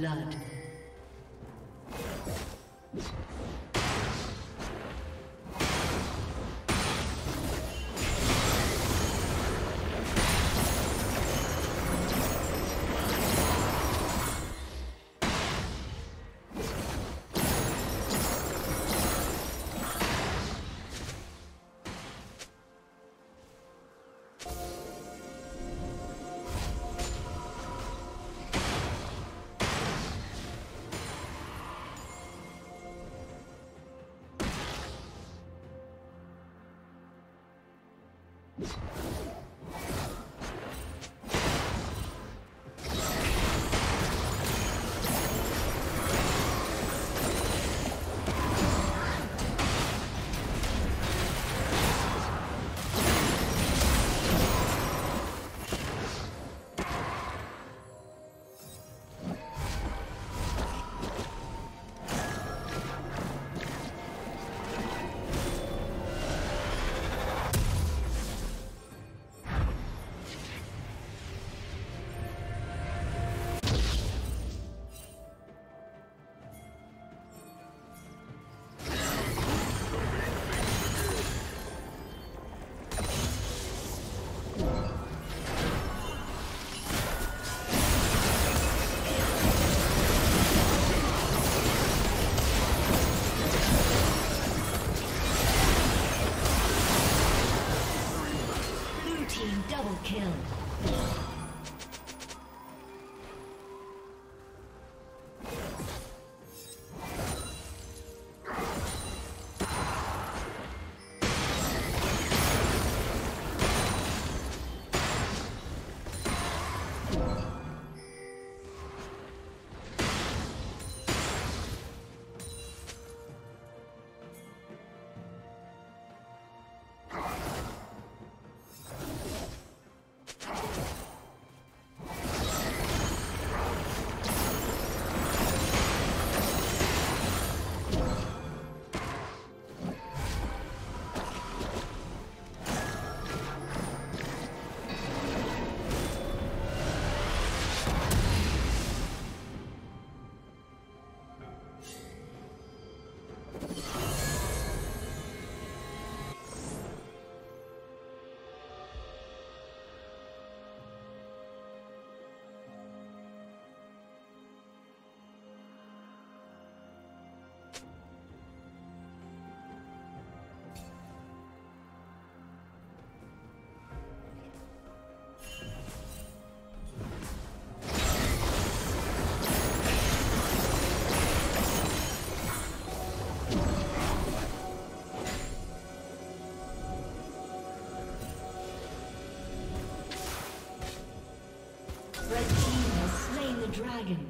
Blood. you dragon.